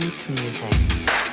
Beats Music.